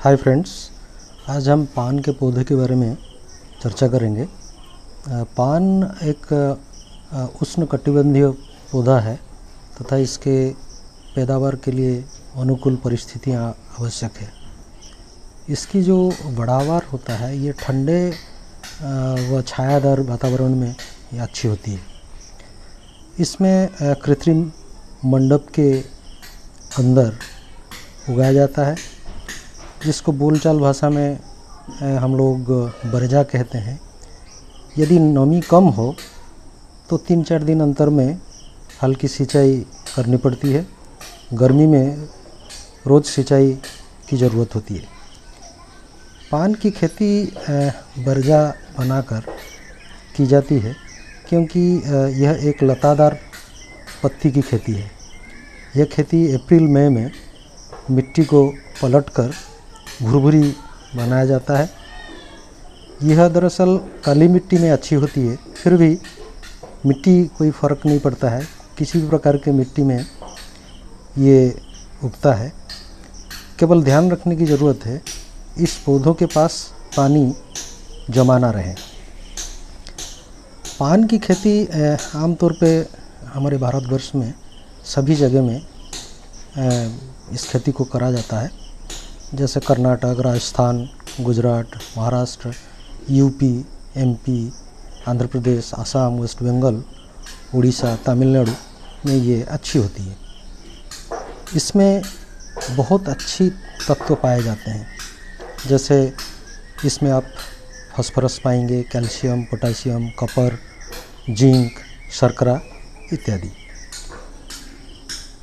Hi friends आज हम पान के पौधे के बारे में चर्चा करेंगे। पान एक उष्ण कटिबंधीय पौधा है तथा इसके पैदावार के लिए अनुकूल परिस्थितियाँ आवश्यक है। इसकी जो बढ़ावार होता है, ये ठंडे व छायादार वातावरण में ये अच्छी होती है। इसमें कृत्रिम मंडप के अंदर उगाया जाता है। जिसको बोलचाल भाषा में हम लोग बरजा कहते हैं। यदि नमी कम हो तो तीन चार दिन अंतर में हल्की सिंचाई करनी पड़ती है। गर्मी में रोज़ सिंचाई की ज़रूरत होती है। पान की खेती बरजा बनाकर की जाती है क्योंकि यह एक लतादार पत्ती की खेती है। यह खेती अप्रैल मई में, में मिट्टी को पलटकर भुरभुरी बनाया जाता है। यह दरअसल काली मिट्टी में अच्छी होती है, फिर भी मिट्टी कोई फ़र्क नहीं पड़ता है। किसी भी प्रकार के मिट्टी में ये उगता है। केवल ध्यान रखने की ज़रूरत है, इस पौधों के पास पानी जमा ना रहे। पान की खेती आमतौर पे हमारे भारतवर्ष में सभी जगह में इस खेती को करा जाता है। जैसे Karnataka, Rajasthan, Gujarat, Maharashtra UP MP Andhra Pradesh, Assam, West Bengal, Orissa, Tamil Nadu में ये अच्छी होती है। इसमें बहुत अच्छी तत्व पाए जाते हैं। जैसे इसमें आप फास्फोरस पाएँगे, कैल्शियम पोटासियम कपर, जिंक, शर्करा इत्यादि।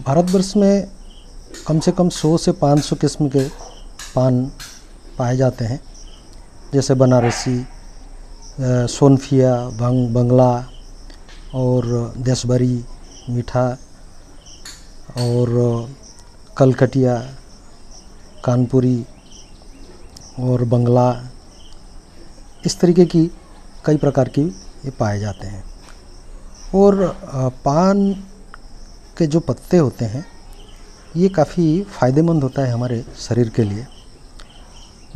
भारतवर्ष में कम से कम 100 से 500 किस्म के पान पाए जाते हैं। जैसे बनारसी सोनफिया, बंग, बंगला और देशबरी मीठा और कलकटिया कानपुरी और बंगला। इस तरीके की कई प्रकार की ये पाए जाते हैं। और पान के जो पत्ते होते हैं, ये काफ़ी फ़ायदेमंद होता है हमारे शरीर के लिए।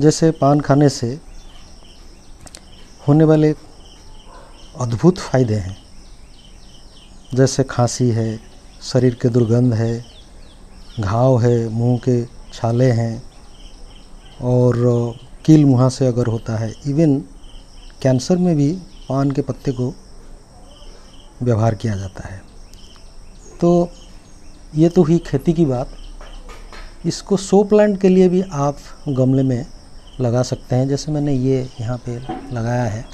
जैसे पान खाने से होने वाले अद्भुत फ़ायदे हैं। जैसे खांसी है, शरीर के दुर्गंध है, घाव है, मुँह के छाले हैं और कील मुहासे अगर होता है, इवन कैंसर में भी पान के पत्ते को व्यवहार किया जाता है। तो ये तो हुई खेती की बात। इसको सो प्लांट के लिए भी आप गमले में लगा सकते हैं। जैसे मैंने ये यहाँ पे लगाया है।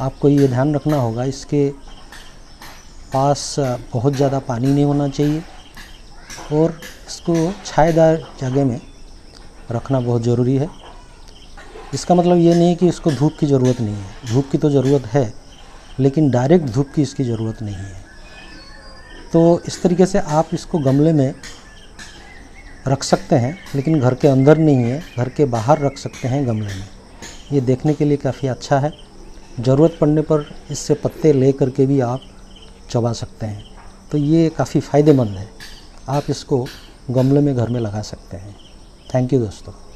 आपको ये ध्यान रखना होगा, इसके पास बहुत ज़्यादा पानी नहीं होना चाहिए और इसको छाएदार जगह में रखना बहुत ज़रूरी है। इसका मतलब ये नहीं कि इसको धूप की ज़रूरत नहीं है। धूप की तो ज़रूरत है, लेकिन डायरेक्ट धूप की इसकी ज़रूरत नहीं है। तो इस तरीके से आप इसको गमले में रख सकते हैं, लेकिन घर के अंदर नहीं है, घर के बाहर रख सकते हैं गमले में। ये देखने के लिए काफ़ी अच्छा है। ज़रूरत पड़ने पर इससे पत्ते ले करके भी आप चबा सकते हैं। तो ये काफ़ी फ़ायदेमंद है। आप इसको गमले में घर में लगा सकते हैं। थैंक यू दोस्तों।